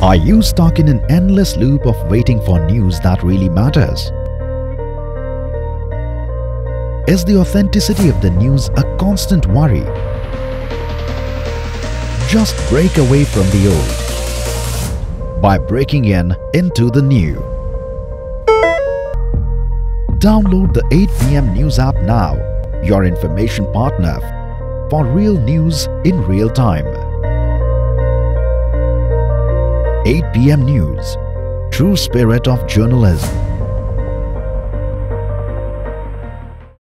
Are you stuck in an endless loop of waiting for news that really matters? Is the authenticity of the news a constant worry? Just break away from the old by breaking in into the new. Download the 8 pm news app now, your information partner for real news in real time. 8 pm news, true spirit of journalism.